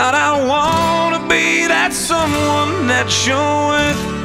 God, I wanna be that someone that you're with.